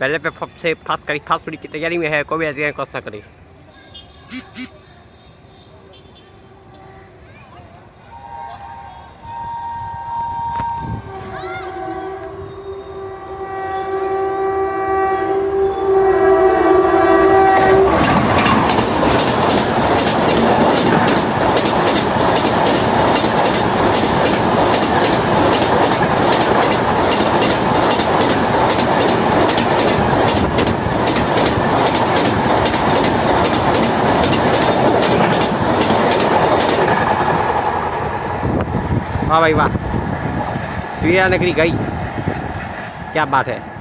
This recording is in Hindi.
पहले पे से फास्ट करी, फास्ट फ़ूड की तैयारी में है, कोई ऐसी कौशा करी। वाह भाई वाह। चिड़िया नगरी गई। क्या बात है।